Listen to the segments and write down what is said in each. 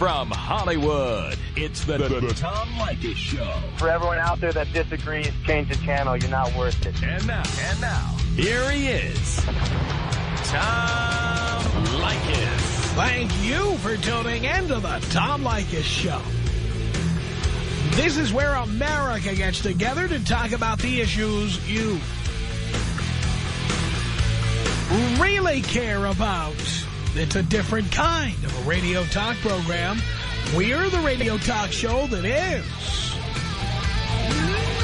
From Hollywood, it's the, the, the Tom Leykis Show. For everyone out there that disagrees, change the channel. You're not worth it. And now, and now, here he is, Tom Leykis. Thank you for tuning in to the Tom Leykis Show. This is where America gets together to talk about the issues you really care about. It's a different kind of a radio talk program. We're the radio talk show that is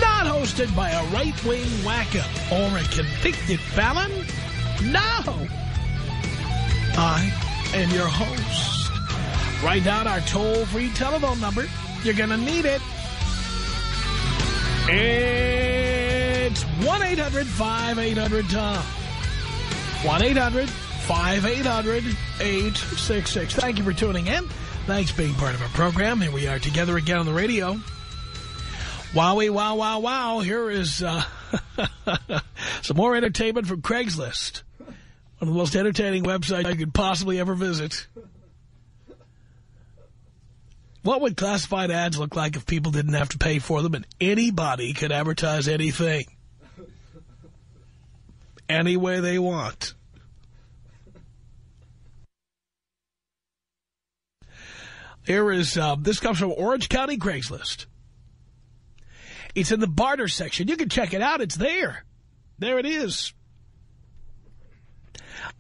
not hosted by a right-wing wacko or a convicted felon. No. I am your host. Write down our toll-free telephone number. You're going to need it. It's 1-800-5800-TOM. 1-800-5800-866. Thank you for tuning in. Thanks being part of our program. Here we are together again on the radio. Wowie, wow, wow, wow. Here is uh, some more entertainment from Craigslist. One of the most entertaining websites you could possibly ever visit. What would classified ads look like if people didn't have to pay for them and anybody could advertise anything? Any way they want. Here is, uh, this comes from Orange County Craigslist. It's in the barter section. You can check it out. It's there. There it is.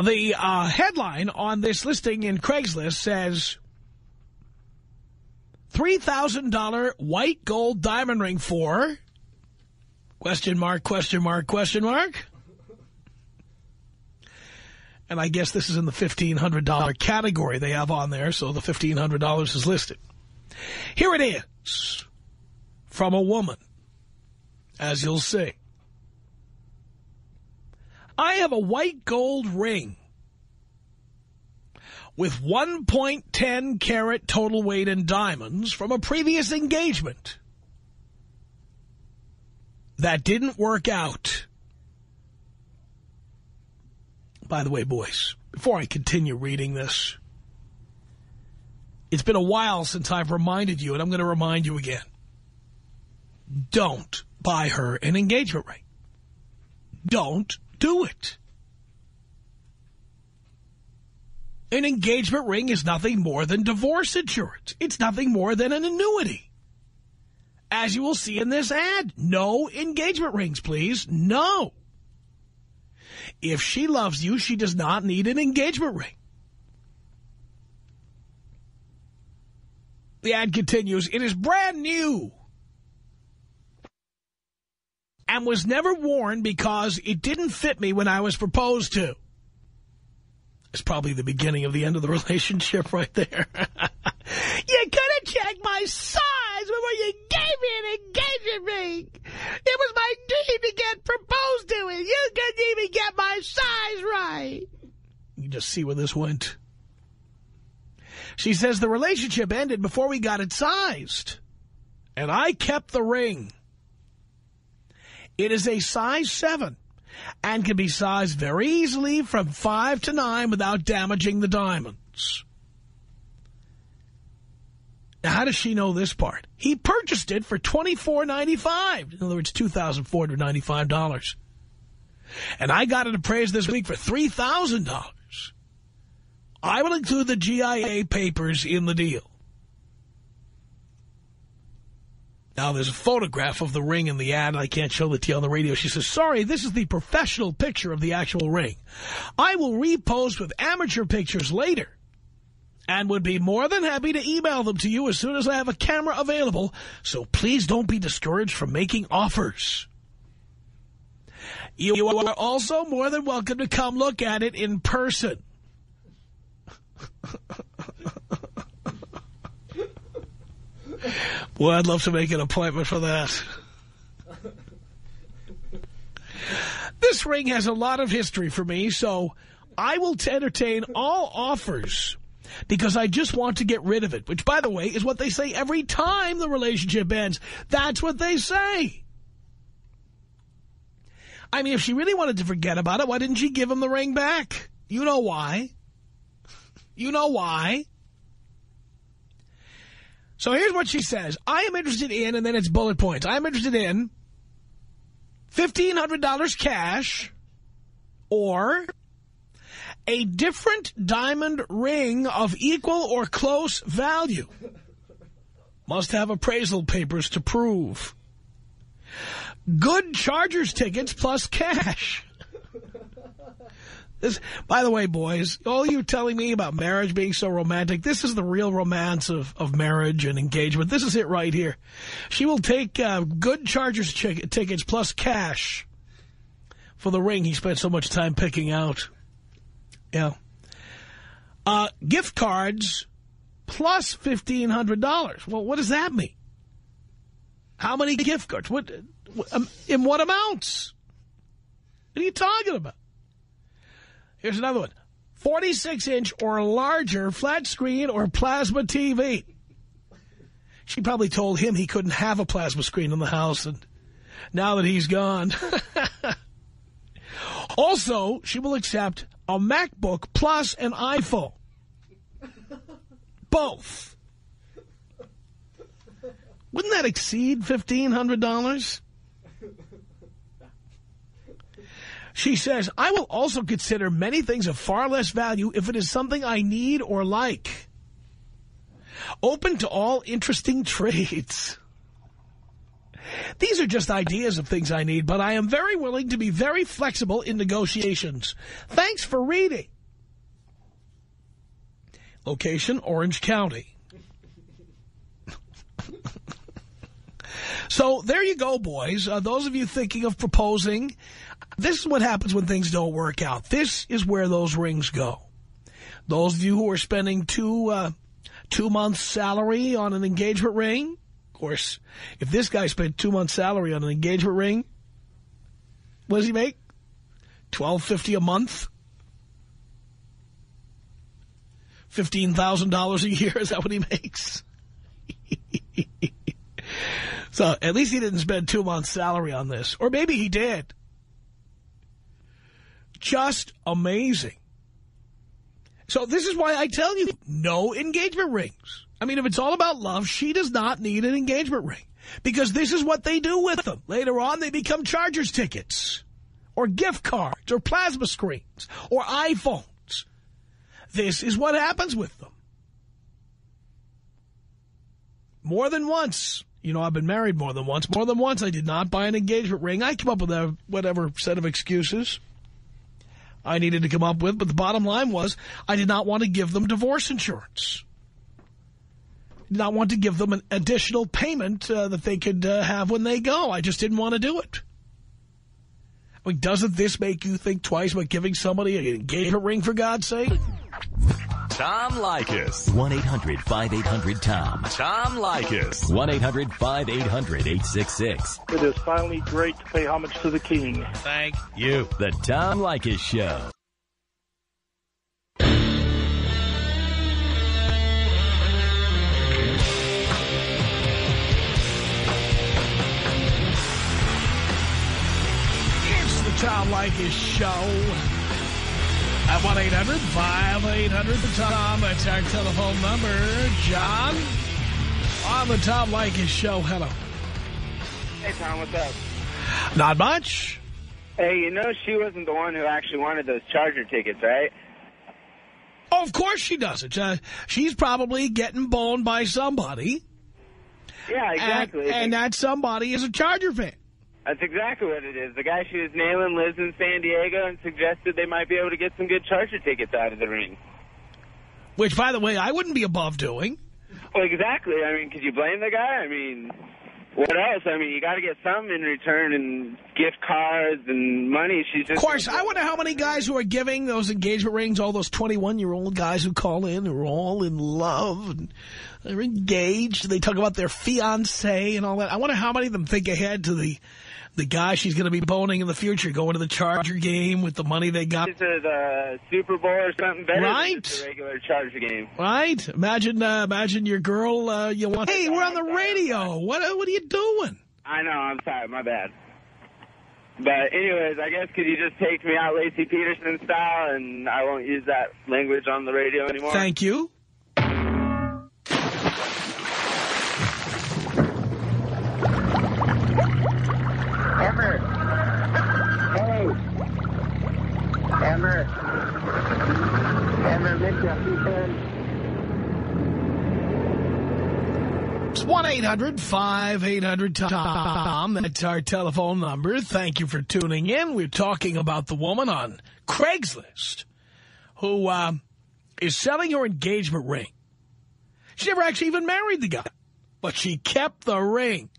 The uh, headline on this listing in Craigslist says, $3,000 white gold diamond ring for, question mark, question mark, question mark. And I guess this is in the $1,500 category they have on there, so the $1,500 is listed. Here it is from a woman, as you'll see. I have a white gold ring with 1.10 carat total weight in diamonds from a previous engagement. That didn't work out. By the way, boys, before I continue reading this, it's been a while since I've reminded you, and I'm going to remind you again. Don't buy her an engagement ring. Don't do it. An engagement ring is nothing more than divorce insurance. It's nothing more than an annuity. As you will see in this ad, no engagement rings, please. No. If she loves you, she does not need an engagement ring. The ad continues, it is brand new and was never worn because it didn't fit me when I was proposed to. It's probably the beginning of the end of the relationship right there. you could have checked my size before you gave me an engagement ring. It was my dream to get proposed to, and you couldn't even get my size right. You just see where this went. She says the relationship ended before we got it sized. And I kept the ring. It is a size 7 and can be sized very easily from 5 to 9 without damaging the diamonds. Now, how does she know this part? He purchased it for $24.95. In other words, $2,495. And I got it appraised this week for $3,000. I will include the GIA papers in the deal. Now, there's a photograph of the ring in the ad. I can't show it to you on the radio. She says, sorry, this is the professional picture of the actual ring. I will repost with amateur pictures later and would be more than happy to email them to you as soon as I have a camera available. So please don't be discouraged from making offers. You are also more than welcome to come look at it in person. Boy, I'd love to make an appointment for that. This ring has a lot of history for me, so I will entertain all offers because I just want to get rid of it, which, by the way, is what they say every time the relationship ends. That's what they say. I mean, if she really wanted to forget about it, why didn't she give him the ring back? You know why. You know why. So here's what she says. I am interested in, and then it's bullet points. I am interested in $1,500 cash or a different diamond ring of equal or close value. Must have appraisal papers to prove. Good Chargers tickets plus cash. This, by the way, boys, all you telling me about marriage being so romantic, this is the real romance of, of marriage and engagement. This is it right here. She will take uh, good Chargers tickets plus cash for the ring he spent so much time picking out. Yeah. Uh, gift cards plus $1,500. Well, what does that mean? How many gift cards? What, um, in what amounts? What are you talking about? Here's another one. 46-inch or larger flat screen or plasma TV. She probably told him he couldn't have a plasma screen in the house, and now that he's gone. also, she will accept a MacBook plus an iPhone. Both. Wouldn't that exceed $1,500? She says, I will also consider many things of far less value if it is something I need or like. Open to all interesting trades. These are just ideas of things I need, but I am very willing to be very flexible in negotiations. Thanks for reading. Location, Orange County. so there you go, boys. Uh, those of you thinking of proposing, this is what happens when things don't work out. This is where those rings go. Those of you who are spending two, uh, two months salary on an engagement ring, of course, if this guy spent two months salary on an engagement ring, what does he make? Twelve fifty a month? $15,000 a year, is that what he makes? so at least he didn't spend two months salary on this. Or maybe he did. Just amazing. So this is why I tell you, no engagement rings. I mean, if it's all about love, she does not need an engagement ring. Because this is what they do with them. Later on, they become Chargers tickets. Or gift cards. Or plasma screens. Or iPhones. This is what happens with them. More than once. You know, I've been married more than once. More than once, I did not buy an engagement ring. I came up with a whatever set of excuses. I needed to come up with, but the bottom line was I did not want to give them divorce insurance. Did not want to give them an additional payment uh, that they could uh, have when they go. I just didn't want to do it. I mean, doesn't this make you think twice about giving somebody an engagement ring, for God's sake? Tom Leykis. 1-800-5800-TOM. Tom Leykis. 1-800-5800-866. It is finally great to pay homage to the king. Thank You. The Tom Leykis Show. It's the Tom Leykis Show. At 1-800-5800-TOM. That's our telephone number. John, on the Tom Leykis Show. Hello. Hey, Tom, what's up? Not much. Hey, you know she wasn't the one who actually wanted those Charger tickets, right? Oh, of course she doesn't. Uh, she's probably getting boned by somebody. Yeah, exactly. And, and that somebody is a Charger fan. That's exactly what it is. The guy she was nailing lives in San Diego and suggested they might be able to get some good Charger tickets out of the ring. Which, by the way, I wouldn't be above doing. Well, exactly. I mean, could you blame the guy? I mean, what else? I mean, you got to get some in return and gift cards and money. She's just... Of course, I wonder how many guys who are giving those engagement rings, all those 21-year-old guys who call in, who are all in love, and they're engaged, they talk about their fiancé and all that. I wonder how many of them think ahead to the the guy she's going to be boning in the future, going to the Charger game with the money they got. To the Super Bowl or something better Right. than just a regular Charger game. Right? Imagine, uh, imagine your girl. Uh, you want? Hey, we're on the radio. What? uh, What are you doing? I know, I'm sorry, my bad. But anyways, I guess could you just take me out Laci Peterson style and I won't use that language on the radio anymore? Thank you. It's 1-800-5800-TOM. That's our telephone number. Thank you for tuning in. We're talking about the woman on Craigslist who uh, is selling her engagement ring. She never actually even married the guy, but she kept the ring.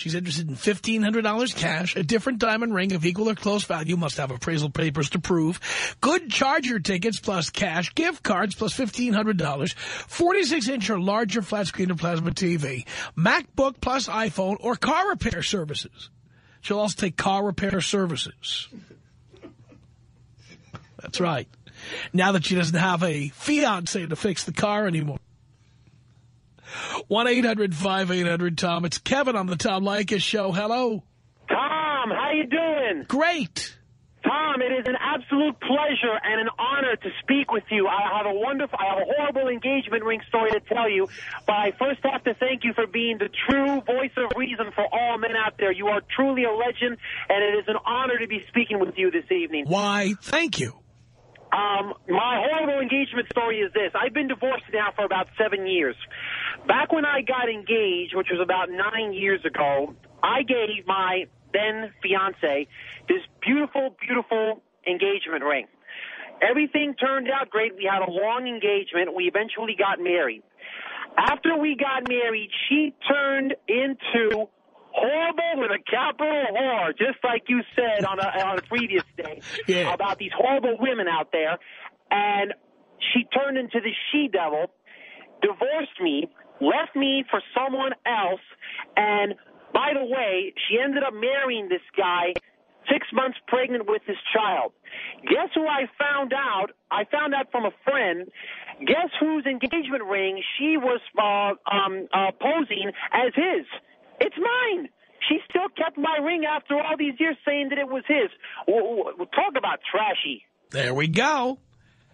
She's interested in $1,500 cash, a different diamond ring of equal or close value, must have appraisal papers to prove, good charger tickets plus cash, gift cards plus $1,500, 46-inch or larger flat screen or plasma TV, MacBook plus iPhone, or car repair services. She'll also take car repair services. That's right. Now that she doesn't have a fiance to fix the car anymore. 1-800-5800-TOM. It's Kevin on the Tom Leykis show. Hello. Tom, how you doing? Great. Tom, it is an absolute pleasure and an honor to speak with you. I have a wonderful, I have a horrible engagement ring story to tell you, but I first have to thank you for being the true voice of reason for all men out there. You are truly a legend, and it is an honor to be speaking with you this evening. Why, thank you. Um, my horrible engagement story is this. I've been divorced now for about seven years. Back when I got engaged, which was about nine years ago, I gave my then fiance this beautiful, beautiful engagement ring. Everything turned out great. We had a long engagement. We eventually got married. After we got married, she turned into horrible with a capital whore, just like you said on a on a previous day Yeah. about these horrible women out there. And she turned into the she devil, divorced me, left me for someone else, and by the way, she ended up marrying this guy six months pregnant with his child. Guess who I found out? I found out from a friend. Guess whose engagement ring she was uh, um, uh, posing as his? It's mine. She still kept my ring after all these years saying that it was his. Talk about trashy. There we go.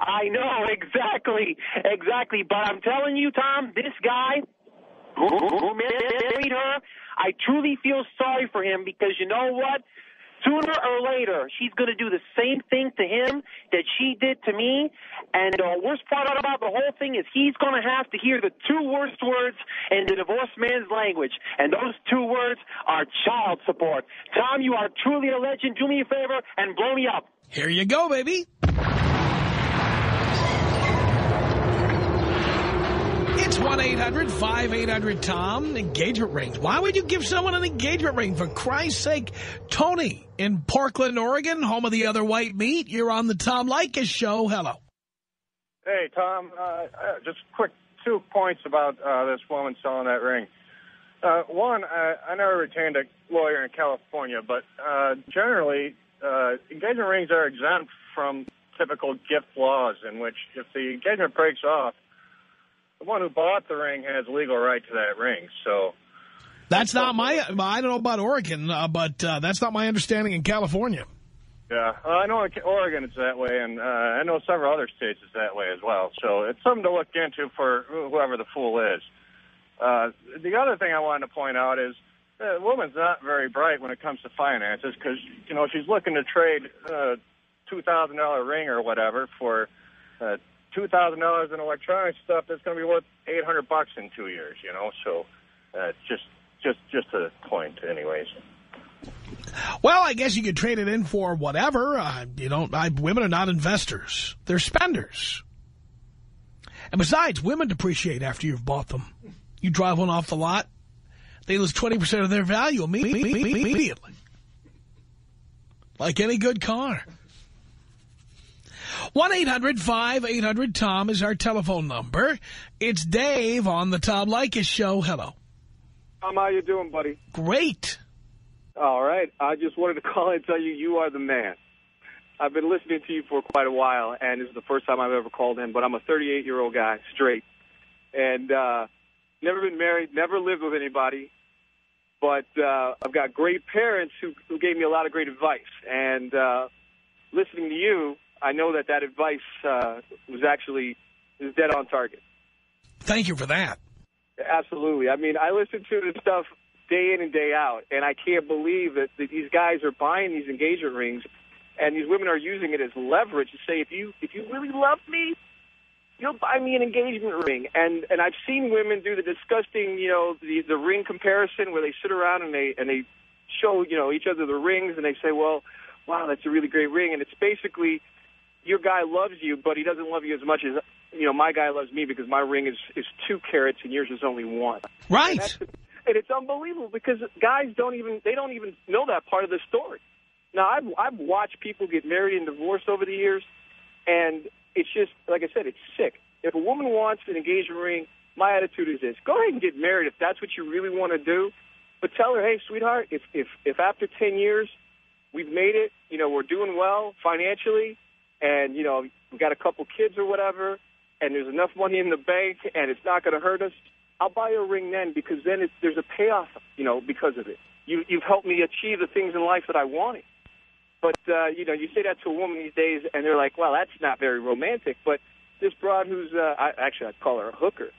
I know, exactly, exactly. But I'm telling you, Tom, this guy who, who married her, I truly feel sorry for him because you know what? Sooner or later, she's going to do the same thing to him that she did to me. And the worst part about the whole thing is he's going to have to hear the two worst words in the divorced man's language. And those two words are child support. Tom, you are truly a legend. Do me a favor and blow me up. Here you go, baby. It's 1-800-5800-TOM. Engagement rings. Why would you give someone an engagement ring? For Christ's sake, Tony in Portland, Oregon, home of the other white meat. You're on the Tom Leykis show. Hello. Hey, Tom, uh, uh, just quick two points about uh, this woman selling that ring. Uh, one, I, I never retained a lawyer in California, but uh, generally, uh, engagement rings are exempt from typical gift laws in which if the engagement breaks off, the one who bought the ring has legal right to that ring. So, That's not my, I don't know about Oregon, uh, but uh, that's not my understanding in California. yeah, uh, I know in Oregon it's that way, and uh, I know several other states it's that way as well. So it's something to look into for whoever the fool is. Uh, the other thing I wanted to point out is the woman's not very bright when it comes to finances because, you know, she's looking to trade a $2,000 ring or whatever for uh, $2,000 in electronic stuff that's going to be worth 800 bucks in two years, you know. So uh, just, just, just a point anyways. Well, I guess you could trade it in for whatever. Uh, you know, I, women are not investors. They're spenders. And besides, women depreciate after you've bought them. You drive one off the lot, they lose 20% of their value immediately. Like any good car. 1-800-5800-TOM is our telephone number. It's Dave on the Tom Leykis show. Hello. Tom, how you doing, buddy? Great. All right. I just wanted to call and tell you you are the man. I've been listening to you for quite a while, and this is the first time I've ever called in, but I'm a 38-year-old guy, straight. And uh, never been married, never lived with anybody. But uh, I've got great parents who, who gave me a lot of great advice. And uh, listening to you, I know that that advice uh, was actually is dead on target. Thank you for that. Absolutely. I mean, I listen to the stuff day in and day out, and I can't believe that, that these guys are buying these engagement rings, and these women are using it as leverage to say, if you if you really love me, you'll buy me an engagement ring. And and I've seen women do the disgusting, you know, the the ring comparison where they sit around and they and they show, you know, each other the rings, and they say, well, wow, that's a really great ring, and it's basically your guy loves you, but he doesn't love you as much as you know my guy loves me because my ring is is two carats and yours is only one. Right. And, and it's unbelievable because guys don't even they don't even know that part of the story. Now I've I've watched people get married and divorced over the years, and it's just like I said, it's sick. If a woman wants an engagement ring, my attitude is this: go ahead and get married if that's what you really want to do. But tell her, hey, sweetheart, if if if after ten years we've made it, you know, we're doing well financially, and you know we got a couple kids or whatever, and there's enough money in the bank, and it's not going to hurt us. I'll buy a ring then because then it's, there's a payoff, you know, because of it. You, you've helped me achieve the things in life that I wanted. But uh, you know, you say that to a woman these days, and they're like, "Well, that's not very romantic." But this broad, who's uh, I, actually I'd call her a hooker,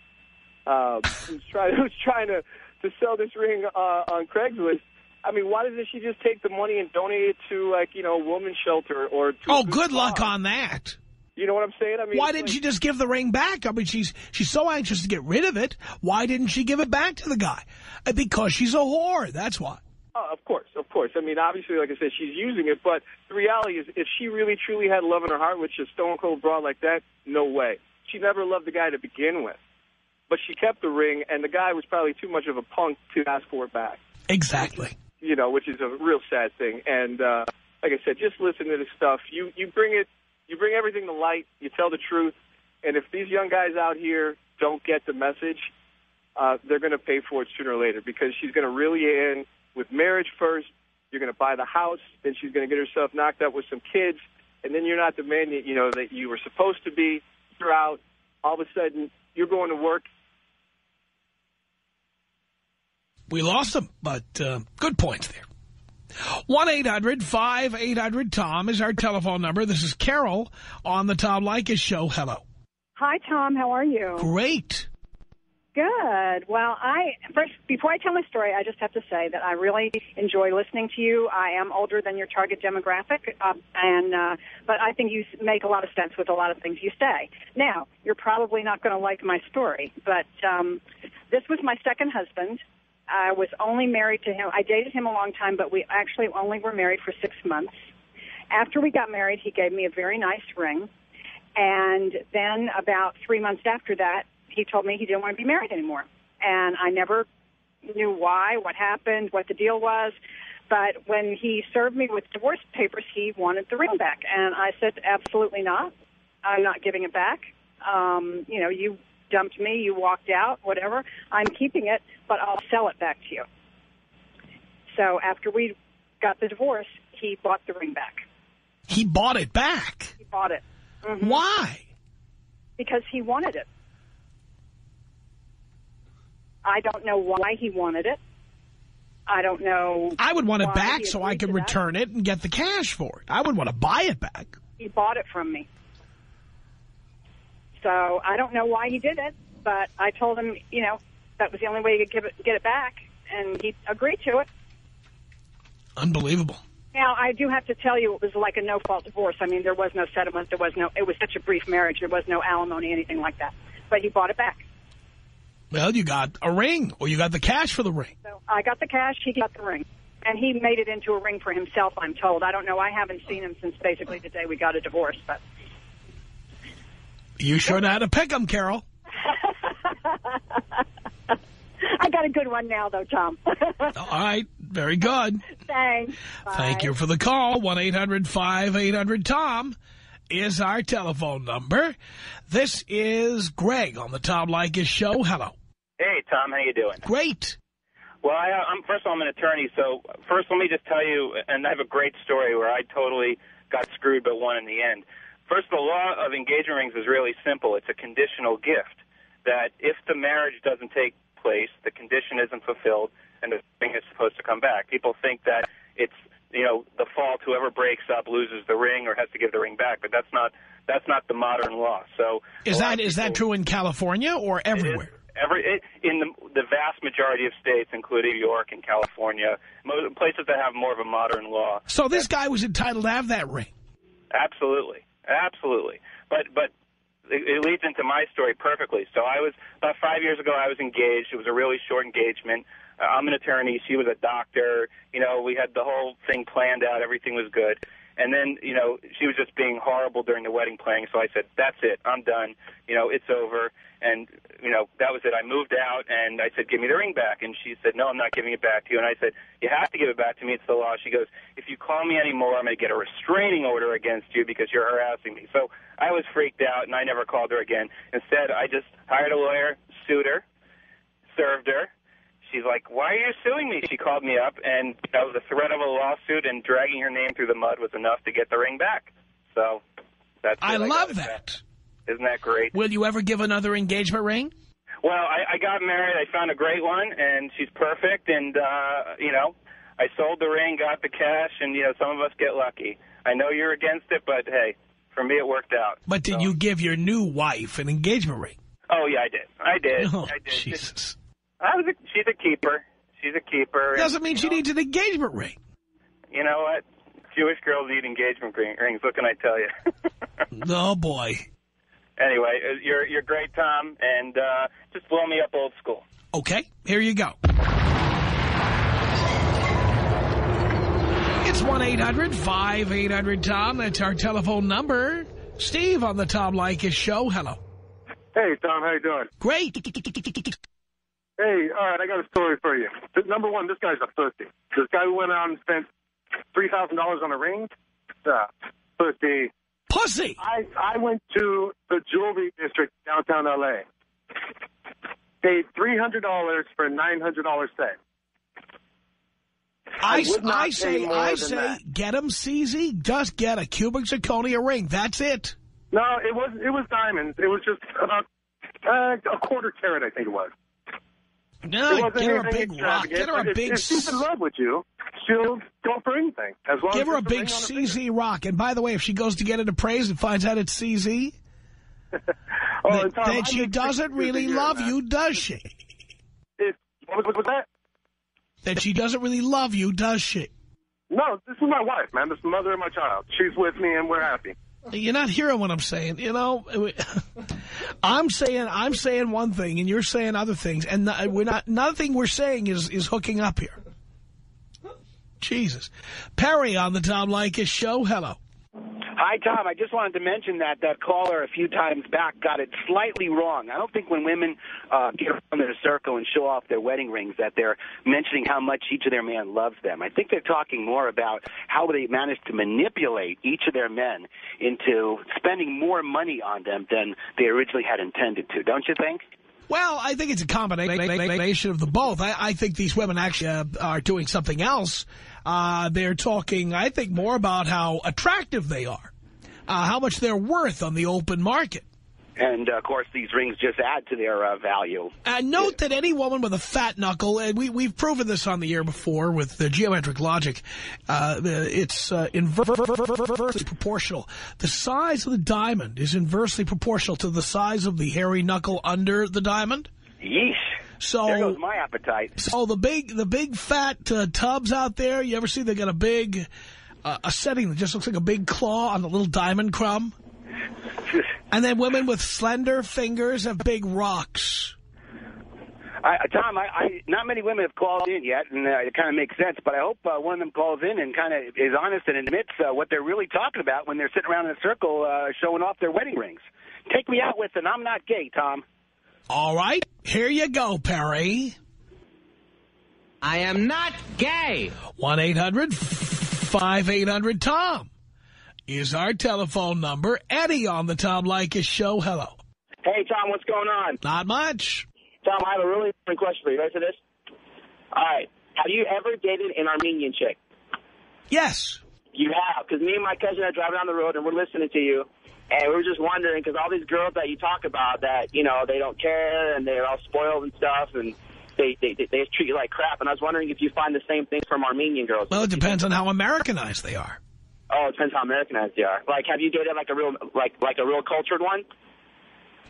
uh, who's trying who's trying to to sell this ring uh, on Craigslist. I mean, why doesn't she just take the money and donate it to like you know a woman's shelter or? To Oh, good luck on that. You know what I'm saying? I mean, Why didn't like- she just give the ring back? I mean, she's she's so anxious to get rid of it. Why didn't she give it back to the guy? Uh, Because she's a whore. That's why. Oh, of course, of course. I mean, obviously, like I said, she's using it, but the reality is, if she really truly had love in her heart, which a stone cold broad like that, no way. She never loved the guy to begin with, but she kept the ring, and the guy was probably too much of a punk to ask for it back. Exactly. You know, which is a real sad thing. And uh, like I said, just listen to this stuff. You you bring it, you bring everything to light. You tell the truth, and if these young guys out here don't get the message, uh, they're going to pay for it sooner or later because she's going to you in with marriage first. You're going to buy the house, then she's going to get herself knocked up with some kids, and then you're not the man that you know that you were supposed to be. You're out. All of a sudden, you're going to work. We lost him, but uh, good points there. 1-800-5800-TOM is our telephone number. This is Carol on the Tom Leykis Show. Hello. Hi, Tom. How are you? Great. Good. Well, I first before I tell my story, I just have to say that I really enjoy listening to you. I am older than your target demographic, uh, and uh, but I think you make a lot of sense with a lot of things you say. Now, you're probably not going to like my story, but um, this was my second husband. I was only married to him. I dated him a long time, but we actually only were married for six months. After we got married, he gave me a very nice ring. And then about three months after that, he told me he didn't want to be married anymore. And I never knew why, what happened, what the deal was. But when he served me with divorce papers, he wanted the ring back. And I said, absolutely not. I'm not giving it back. Um, you know, you dumped me, you walked out, whatever. I'm keeping it, but I'll sell it back to you. So after we got the divorce, he bought the ring back. He bought it back. He bought it. Mhm. Why? Because he wanted it. I don't know why he wanted it. I don't know. I would want it back so I could return it and get the cash for it. I would want to buy it back. He bought it from me. So I don't know why he did it, but I told him, you know, that was the only way he could give it, get it back, and he agreed to it. Unbelievable. Now, I do have to tell you, it was like a no-fault divorce. I mean, there was no settlement. There was no. It was such a brief marriage. There was no alimony, anything like that. But he bought it back. Well, you got a ring, or you got the cash for the ring. So I got the cash. He got the ring, and he made it into a ring for himself. I'm told. I don't know. I haven't seen him since basically the day we got a divorce. But You sure know how to pick 'em, Carol. I got a good one now, though, Tom. All right. Very good. Thanks. Thank you for the call. 1-800-5800-TOM is our telephone number. This is Greg on the Tom Leykis Show. Hello. Hey, Tom, how you doing? Great. Well, I, I'm first of all, I'm an attorney, so first let me just tell you, and I have a great story where I totally got screwed but won in the end. First, the law of engagement rings is really simple. It's a conditional gift that if the marriage doesn't take place, the condition isn't fulfilled, and the ring is supposed to come back. People think that it's you know the fault whoever breaks up loses the ring or has to give the ring back, but that's not that's not the modern law. So Is that is that true in California or everywhere? Every it, in the the vast majority of states, including New York and California, mo- places that have more of a modern law. So this guy was entitled to have that ring. Absolutely, absolutely. But but it, leads into my story perfectly. So I was about five years ago. I was engaged. It was a really short engagement. Uh, I'm an attorney. She was a doctor. You know, we had the whole thing planned out. Everything was good. And then, you know, she was just being horrible during the wedding planning. So I said, "That's it. I'm done. You know, it's over." And you know, that was it. I moved out, and I said, "Give me the ring back." And she said, "No, I'm not giving it back to you." And I said, "You have to give it back to me. It's the law." She goes, "If you call me anymore, I'm going to get a restraining order against you because you're harassing me." So I was freaked out, and I never called her again. Instead, I just hired a lawyer, sued her, served her. She's like, "Why are you suing me?" She called me up, and that was the threat of a lawsuit and dragging her name through the mud was enough to get the ring back. So that's. I love that. Isn't that great? Will you ever give another engagement ring? Well, I, I got married. I found a great one, and she's perfect. And uh, you know, I sold the ring, got the cash, and you know, some of us get lucky. I know you're against it, but hey, for me, it worked out. But did you give your new wife an engagement ring? Oh yeah, I did. I did. Oh, I did. Jesus. I was. A, she's a keeper. She's a keeper. and, Doesn't mean she needs an engagement ring. You know what? Jewish girls need engagement rings. What can I tell you? Oh, boy. Anyway, uh, you're you're great, Tom, and uh, just blow me up old school. Okay, here you go. It's 1-800-5800-TOM. That's our telephone number. Steve on the Tom Leykis show. Hello. Hey, Tom, how you doing? Great. Hey, all right, I got a story for you. Number one, this guy's a pussy. This guy went out and spent $3,000 on a ring, uh, pussy. Pussy? I, I went to the jewelry district downtown L.A., paid $300 for a $900 set. I, not I say, I say, that. get him CZ. Just get a cubic zirconia ring. That's it. No, it was it was diamonds. It was just about uh, a quarter carat, I think it was. No, it get her a big rock. Get her a big she's in love with you, she'll go for anything. As long Give as her a big ring on. CZ rock. And by the way, if she goes to get it appraised and finds out it's CZ, Oh, then, Tom, then I she doesn't really love you, does she? It, what, what was that? That she doesn't really love you, does she? No, this is my wife, man. This is the mother of my child. She's with me, and we're happy. You're not hearing what I'm saying. You know, I'm saying I'm saying one thing, and you're saying other things, and we're not. Nothing we're saying is is hooking up here. Jesus, Perry on the Tom Leykis show. Hello. Hi, Tom. I just wanted to mention that that caller a few times back got it slightly wrong. I don't think when women uh, get around in a circle and show off their wedding rings that they're mentioning how much each of their men loves them. I think they're talking more about how they managed to manipulate each of their men into spending more money on them than they originally had intended to. Don't you think? Well, I think it's a combination of the both. I, I think these women actually uh, are doing something else. Uh, they're talking, I think, more about how attractive they are, uh, how much they're worth on the open market. And uh, of course, these rings just add to their uh, value. And note that any woman with a fat knuckle, and we, we've proven this on the air before with the geometric logic, uh, it's uh, inversely proportional. The size of the diamond is inversely proportional to the size of the hairy knuckle under the diamond. Yeesh. So there goes my appetite. So the big, the big fat uh, tubs out there, you ever see they got a big, uh, a setting that just looks like a big claw on a little diamond crumb? and then women with slender fingers have big rocks. I, Tom, I, I not many women have called in yet, and uh, it kind of makes sense. But I hope uh, one of them calls in and kind of is honest and admits uh, what they're really talking about when they're sitting around in a circle uh, showing off their wedding rings. Take me out with an "I'm not gay," Tom. All right, here you go, Perry. I am not gay. 1-800-5800-TOM is our telephone number. Eddie on the Tom Leykis show. Hello. Hey, Tom, what's going on? Not much. Tom, I have a really important question for you. Ready for this? All right. Have you ever dated an Armenian chick? Yes. You have, because me and my cousin are driving down the road and we're listening to you, and we were just wondering because all these girls that you talk about that you know they don't care and they're all spoiled and stuff and they they they treat you like crap. And I was wondering if you find the same thing from Armenian girls. Well, it depends on how Americanized they are. Oh, it depends how Americanized they are. Like, have you dated like a real like like a real cultured one?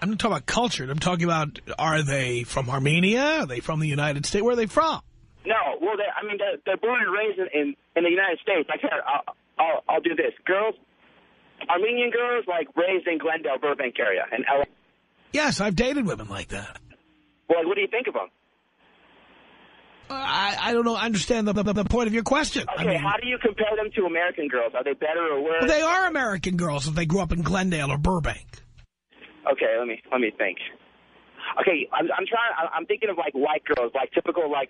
I'm not talking about cultured. I'm talking about, are they from Armenia? Are they from the United States? Where are they from? No, well, they, I mean, they're, they're born and raised in, in, in the United States. I can't, I'll, I'll, I'll do this. Girls, Armenian girls, like, raised in Glendale, Burbank area, and L.A. Yes, I've dated women like that. Well, like, what do you think of them? Uh, I, I don't know. I understand the, the, the point of your question. Okay, I mean, how do you compare them to American girls? Are they better or worse? well, they are American girls if they grew up in Glendale or Burbank. Okay, let me let me think. Okay, I'm, I'm trying. I'm- I'm thinking of like white girls, like typical like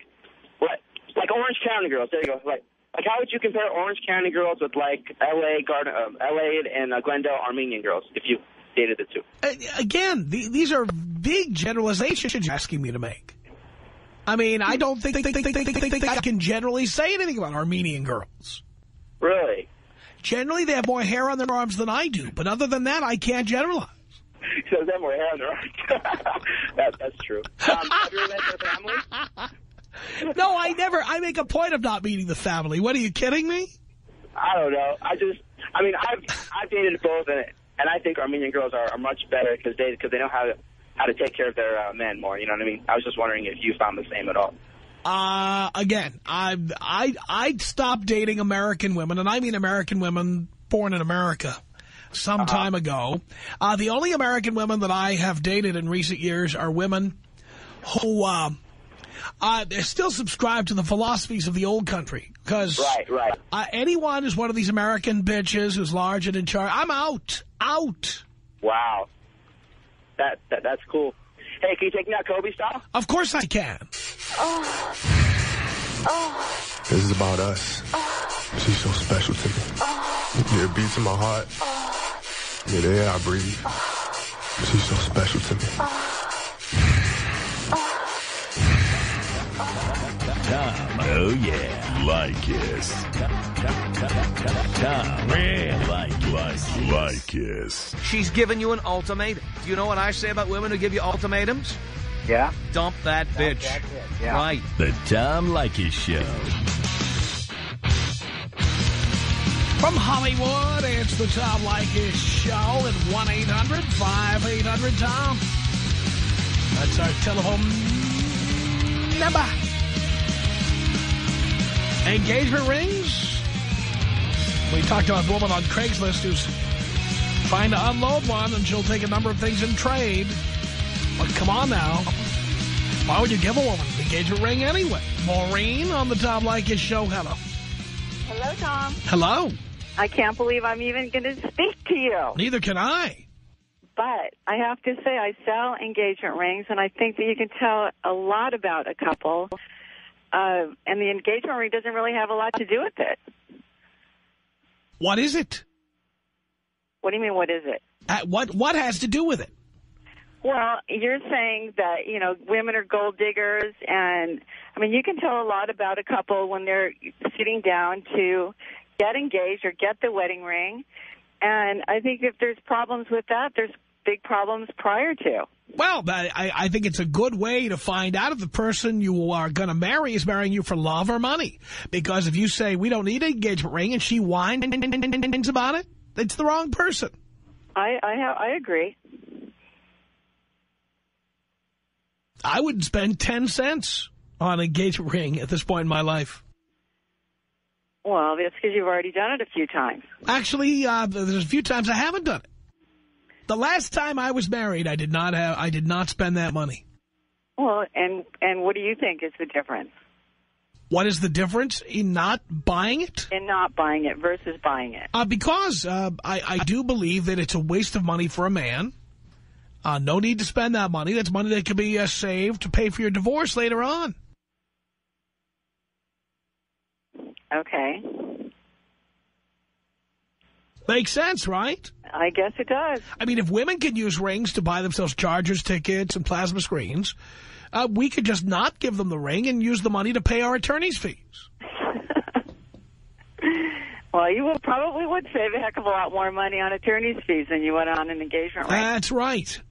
what like Orange County girls. There you go. Like like how would you compare Orange County girls with like L.A. Garden, uh, L.A. and uh, Glendale Armenian girls? If you dated the two. Uh, Again, the, these are big generalizations you're asking me to make. I mean, I don't think, think, think, think, think, think, I can generally say anything about Armenian girls. Really? Generally, they have more hair on their arms than I do. But other than that, I can't generalize. So they have more hair on their arms. that, that's true. Um, have you ever met their family? No, I never. I make a point of not meeting the family. What, are you kidding me? I don't know. I just, I mean, I've I've dated both, and and I think Armenian girls are, are much better because they because they know how to how to take care of their uh, men more. You know what I mean? I was just wondering if you found the same at all. Uh, again, I, I, I'd stop dating American women, and I mean American women born in America some time ago. Uh, the only American women that I have dated in recent years are women who, uh, uh, they're still subscribed to the philosophies of the old country. Because Right, right. uh, anyone who's one of these American bitches who's large and in charge, I'm out. Out. Wow, that, that that's cool. Hey, can you take me out Kobe style? Of course I can. oh This is about us. She's so special to me. Yeah, it beats in my heart. Yeah, the air I breathe. She's so special to me. Tom, oh yeah, Leykis. Tom, really like Leykis. She's given you an ultimatum. Do you know what I say about women who give you ultimatums? Yeah. Dump that bitch. that yeah. Right. The Tom Leykis Show. From Hollywood, it's the Tom Leykis Show at 1-800-5800-TOM. That's our telephone number. Engagement rings. We talked about a woman on Craigslist who's trying to unload one, and she'll take a number of things in trade. But come on now. Why would you give a woman an engagement ring anyway? Maureen on the Tom Leykis Show. Hello. Hello, Tom. Hello. I can't believe I'm even going to speak to you. Neither can I. But I have to say, I sell engagement rings, and I think that you can tell a lot about a couple. Uh, and the engagement ring doesn't really have a lot to do with it. What is it? What do you mean, what is it? Uh, what what has to do with it? Well, you're saying that, you know, women are gold diggers, and, I mean, you can tell a lot about a couple when they're sitting down to get engaged or get the wedding ring. And I think if there's problems with that, there's big problems prior to. Well, I, I think it's a good way to find out if the person you are going to marry is marrying you for love or money. Because if you say, we don't need an engagement ring, and she whines about it, it's the wrong person. I I, have, I agree. I wouldn't spend 10 cents on an engagement ring at this point in my life. Well, that's because you've already done it a few times. Actually, uh, there's a few times I haven't done it. The last time I was married, I did not have, I did not spend that money. Well, and and what do you think is the difference What is the difference in not buying it? in not buying it versus buying it? Uh, because uh, I, I do believe that it's a waste of money for a man. Uh, no need to spend that money. That's money that could be uh, saved to pay for your divorce later on. Okay, Makes sense, right? I guess it does. I mean, if women could use rings to buy themselves chargers, tickets, and plasma screens, uh, we could just not give them the ring and use the money to pay our attorney's fees. Well, you will probably would save a heck of a lot more money on attorney's fees than you would on an engagement ring. That's right.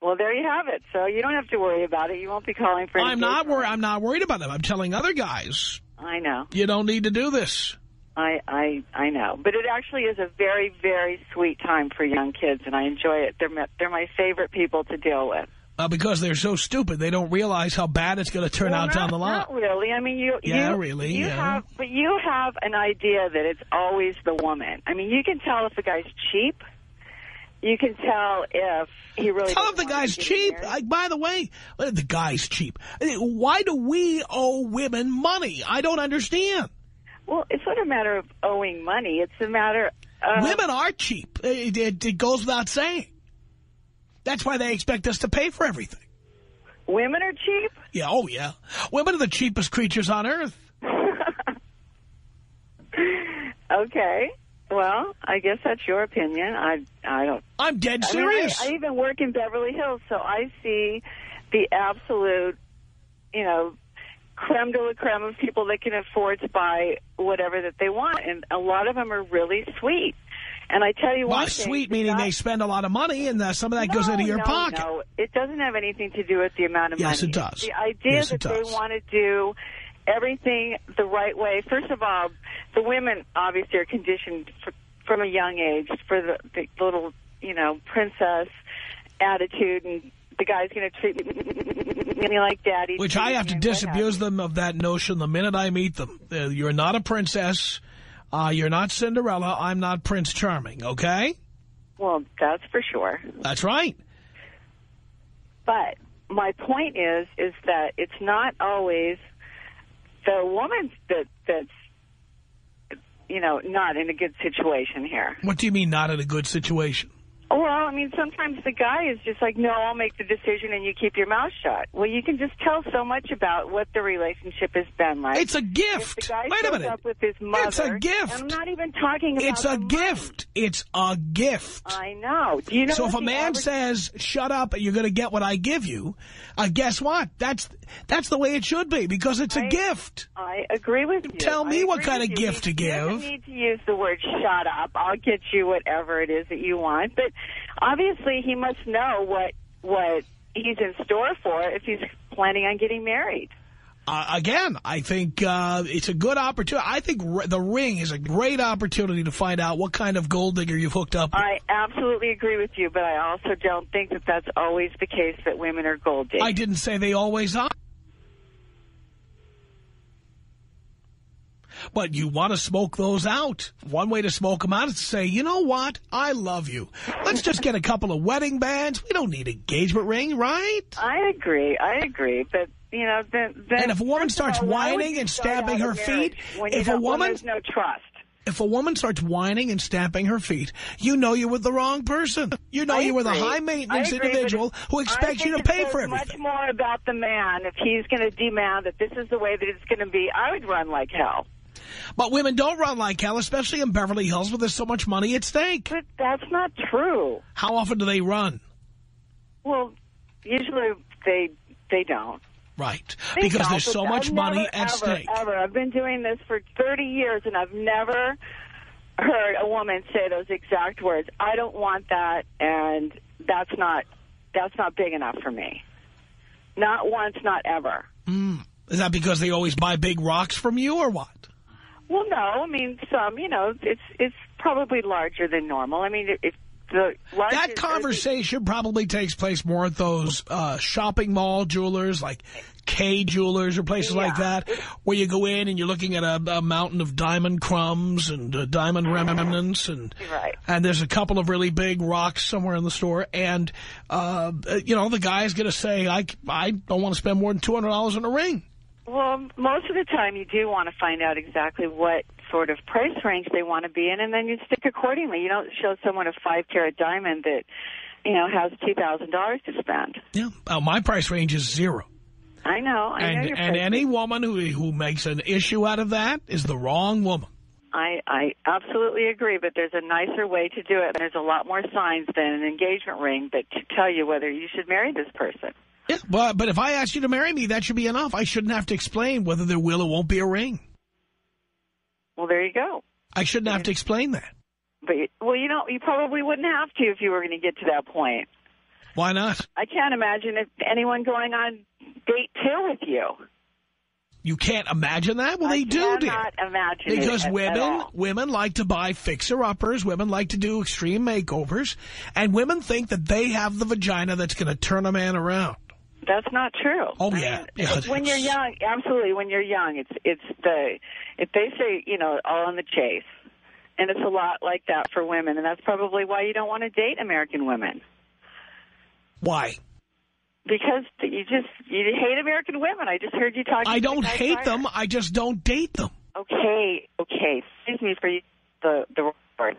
well, there you have it. So you don't have to worry about it. You won't be calling for. I'm not worried. I'm not worried about them. I'm telling other guys. I know. you don't need to do this. I, I I know, but it actually is a very very sweet time for young kids, and I enjoy it. They're my, they're my favorite people to deal with. Uh, because they're so stupid, they don't realize how bad it's going to turn Well, out not, down the line. Not really. I mean, you. Yeah, you, really, You yeah. have, but you have an idea that it's always the woman. I mean, you can tell if a guy's cheap. You can tell if he really. Tell if the guy's cheap. Like, by the way, the guy's cheap. Why do we owe women money? I don't understand. Well, it's not a matter of owing money. It's a matter. Of, women are cheap. Uh, it, it, it goes without saying. That's why they expect us to pay for everything. Women are cheap. Yeah, oh yeah. Women are the cheapest creatures on earth. Okay. Well, I guess that's your opinion. I I don't. I'm dead I mean, I- serious. I, even work in Beverly Hills, so I see the absolute, you know, creme de la creme of people that can afford to buy whatever that they want, and a lot of them are really sweet. And I tell you Well, one thing, sweet meaning guy- they spend a lot of money, and uh, some of that goes into your no, pocket. No, it doesn't have anything to do with the amount of Yes, money. it does. The idea Yes, that they want to do everything the right way. First of all, the women obviously are conditioned for, from a young age for the, the little, you know, princess attitude, and the guy's going to treat me like daddy. Which I have to disabuse them of that notion the minute I meet them. Uh, you're not a princess. Uh, you're not Cinderella. I'm not Prince Charming, okay? Well, that's for sure. That's right. But my point is, is that it's not always the woman that that's, you know, not in a good situation here. What do you mean not in a good situation? Well, I mean, sometimes the guy is just like, no, I'll make the decision and you keep your mouth shut. Well, you can just tell so much about what the relationship has been like. It's a gift. If the guy Wait a minute. up with his mother. It's a gift. I'm not even talking about It's a gift. It's a gift. I know. Do you know so if a man average- says, shut up, and you're going to get what I give you, uh, guess what? That's that's the way it should be because it's a I- gift. I agree with you. Tell me what kind of you. gift to give. need to use the word shut up. I'll get you whatever it is that you want. But obviously he must know what what he's in store for if he's planning on getting married. Uh, again, I think uh, it's a good opportunity. I think r the ring is a great opportunity to find out what kind of gold digger you've hooked up with. I absolutely agree with you, but I also don't think that that's always the case that women are gold diggers. I didn't say they always are. But you want to smoke those out. One way to smoke them out is to say, you know what? I love you. Let's just get a couple of wedding bands. We don't need engagement ring, right? I agree. I agree, but you know, then, then And if a woman starts all, whining and stamping her feet, if a woman- there's no trust. If a woman starts whining and stamping her feet, you know you're with the wrong person. You know I you're with a high-maintenance I agree, but individual who expects you to pay for everything. much more about the man if he's going to demand that this is the way that it's going to be. I would run like hell. But women don't run like hell, especially in Beverly Hills where there's so much money at stake. But that's not true. How often do they run? Well, usually they they don't. Right. They Because don't, there's so I've much money never, at ever, stake. Ever. I've been doing this for 30 years, and I've never heard a woman say those exact words. I don't want that, and that's not that's not big enough for me. Not once, not ever. Mm. Is that because they always buy big rocks from you or what? Well, no. I mean, some. You know, it's it's probably larger than normal. I mean, if the larger, That conversation probably takes place more at those uh, shopping mall jewelers like Kay Jewelers or places like that, where you go in and you're looking at a, a mountain of diamond crumbs and uh, diamond remnants, and Right. and there's a couple of really big rocks somewhere in the store, and uh, you know the guy's going to say, I I don't want to spend more than two hundred dollars on a ring. Well, most of the time you do want to find out exactly what sort of price range they want to be in, and then you stick accordingly. You don't show someone a five-carat diamond that, you know, has $2,000 to spend. Yeah, uh, my price range is zero. I know. I and your and any woman who who makes an issue out of that is the wrong woman. I, I absolutely agree, but there's a nicer way to do it. There's a lot more signs than an engagement ring that to tell you whether you should marry this person. Yeah, but but if I ask you to marry me, that should be enough. I shouldn't have to explain whether there will or won't be a ring. Well, there you go. I shouldn't have to explain that. But well, you know, you probably wouldn't have to if you were going to get to that point. Why not? I can't imagine if anyone going on date two with you. You can't imagine that? Well, they do, dear. cannot imagine it Because at- at women, all. women like to buy fixer-uppers. Women like to do extreme makeovers. And women think that they have the vagina that's going to turn a man around. That's not true. Oh, yeah. yeah. when you're young, absolutely. When you're young, it's it's the if they say you know all in the chase, and it's a lot like that for women, and that's probably why you don't want to date American women Why? because you just you hate American women. I just heard you talking. I don't hate prior. them. I just don't date them. Okay, okay. Excuse me for the the word,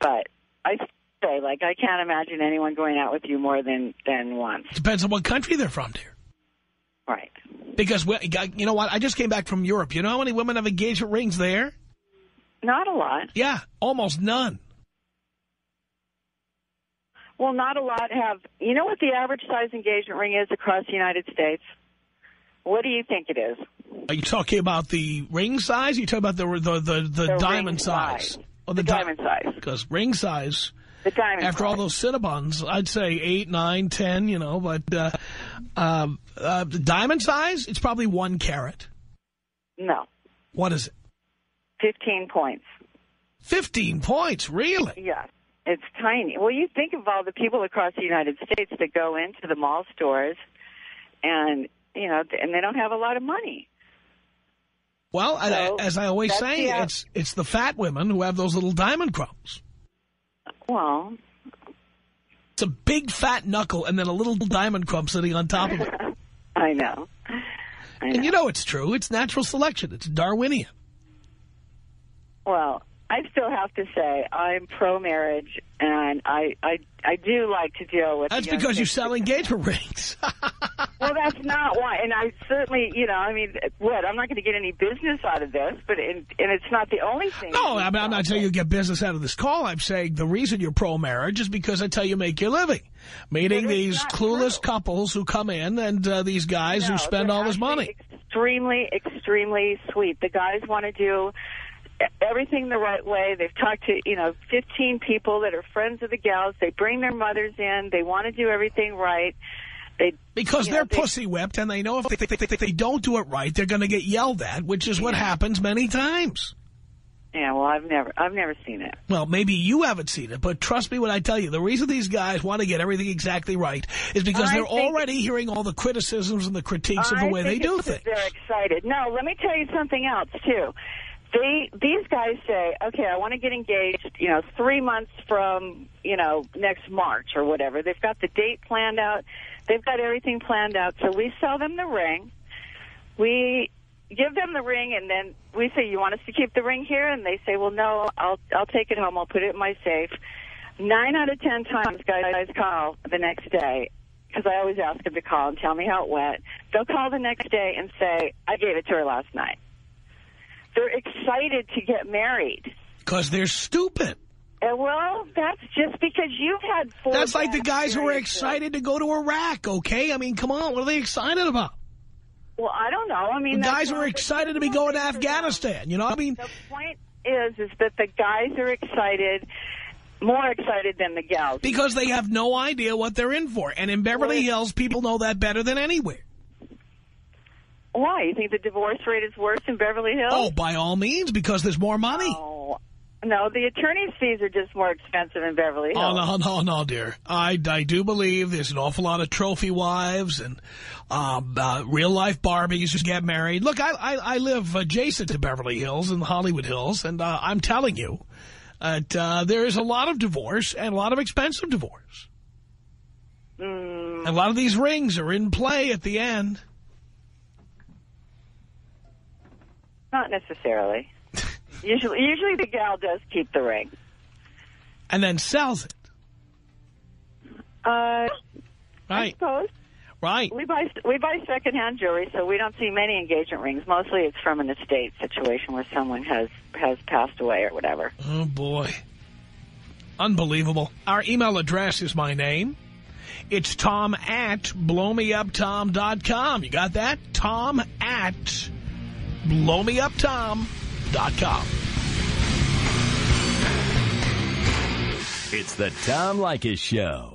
but I say like I can't imagine anyone going out with you more than than once. Depends on what country they're from, dear. Right. Because, we- you know what? I just came back from Europe. You know how many women have engagement rings there? Not a lot. Yeah, almost none. Well, not a lot have. You know what the average size engagement ring is across the United States? What do you think it is? Are you talking about the ring size? Are you talking about the the the, the, The diamond size? size. Or The di- diamond size. Because ring size, The diamond. after all those Cinnabons, I'd say eight, nine, ten, you know. But uh, um, uh, the diamond size, it's probably one carat. No, What is it? fifteen points. 15 points, really? Yes. it's tiny. Well, you think of all the people across the United States that go into the mall stores, and you know, and they don't have a lot of money. Well, So, as I always say, the it's it's the fat women who have those little diamond crumbs. Well, It's a big fat knuckle and then a little diamond crumb sitting on top of it. I know. I know. And you know it's true. It's natural selection. It's Darwinian. Well, I still have to say I'm pro-marriage, and I I I do like to deal with. That's because you sell engagement rings. Well, that's not why, and I certainly, you know, I mean, what? I'm not going to get any business out of this, but in, and it's not the only thing. No, I mean, I'm not saying you get business out of this call. I'm saying the reason you're pro-marriage is because that's how you make your living. Meeting these clueless couples who come in and uh, these guys who spend all this money. Extremely, extremely sweet. The guys want to do everything the right way. They've talked to, you know, 15 people that are friends of the gals. They bring their mothers in. They want to do everything right. They Because they're they- pussy whipped and they know if they, they, they, don't do it right, they're going to get yelled at, which is what happens many times. Yeah, well, I've never, I've never seen it. Well, maybe you haven't seen it, but trust me when I tell you, the reason these guys want to get everything exactly right is because I they're already hearing all the criticisms and the critiques of the way they do things. They're excited. No, let me tell you something else too. They these guys say, okay, I want to get engaged. You know, three months from you know next March or whatever. They've got the date planned out. They've got everything planned out. So we sell them the ring. We give them the ring, and then we say, you want us to keep the ring here? And they say, well, no, I'll I'll take it home. I'll put it in my safe. Nine out of ten times, guys call the next day because I always ask them to call and tell me how it went. They'll call the next day and say, I gave it to her last night. They're excited to get married. Because they're stupid. And well, that's just because you've had four. That's like the guys who are excited to go to Iraq, okay? I mean, come on, what are they excited about? Well, I don't know. I mean, The guys who one are of the excited to be going to Afghanistan, you know? I mean, The point is, is that the guys are excited, more excited than the gals. because they have no idea what they're in for. And in Beverly Hills, people know that better than anywhere. Why? You think the divorce rate is worse in Beverly Hills? Oh, by all means, because there's more money. Oh, no, the attorney's fees are just more expensive in Beverly Hills. Oh, no, no, no, dear. I, I do believe there's an awful lot of trophy wives and um, uh, real-life Barbies who get married. Look, I, I, I live adjacent to Beverly Hills in the Hollywood Hills, and uh, I'm telling you that uh, there is a lot of divorce and a lot of expensive divorce. Mm, A lot of these rings are in play at the end. Not necessarily. usually, usually the gal does keep the ring. And then sells it. Uh, I Right, suppose. right. We buy we buy secondhand jewelry, so we don't see many engagement rings. Mostly, it's from an estate situation where someone has has passed away or whatever. Oh, boy. Unbelievable. Our email address is my name. It's tom at blowmeuptom.com. You got that? Tom at blowmeuptom.com. It's the Tom Leykis Show.